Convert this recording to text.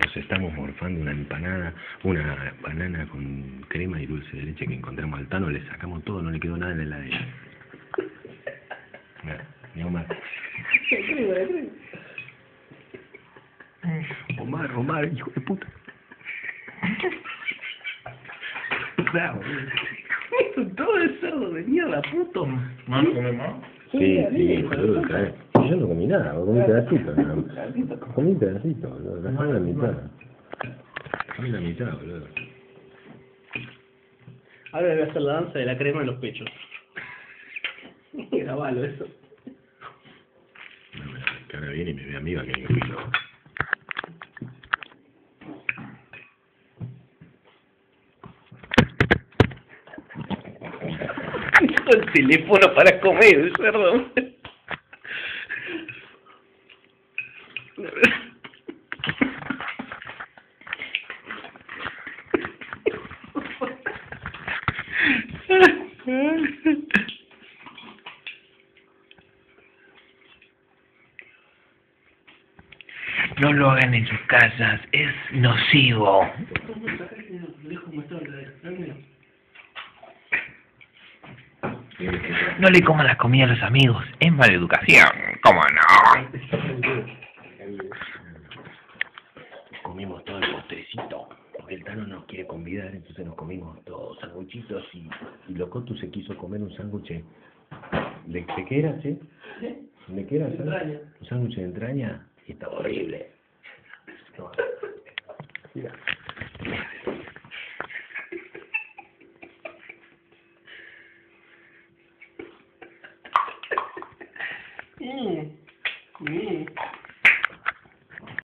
Nos estamos morfando una empanada, una banana con crema y dulce de leche que encontramos al Tano, le sacamos todo, no le quedó nada en la heladera. Mira, mi Omar. Omar, Omar, hijo de puta. Bravo. Todo es cerdo de mierda, puto. ¿Más come más? Sí, sí, trae. Yo no comí nada, comí pedacito. ¿no? Comí pedacito, boludo. Dejame la mitad. Dejame la mitad, boludo. Ahora voy a hacer la danza de la crema en los pechos. Grabalo eso. No, que ahora viene y me ve amiga que me fui yo. el teléfono para comer, cerdo. No lo hagan en sus casas, es nocivo. No le coman la comida a los amigos, es mala educación. ¿Cómo no? Comimos todo el postrecito. El Tano nos quiere convidar, entonces nos comimos todos sanguchitos y, y Locotu se quiso comer un sándwich. ¿De, ¿De qué era, sí? ¿De qué era? De entraña. Un sándwich de entraña y estaba horrible. Mira.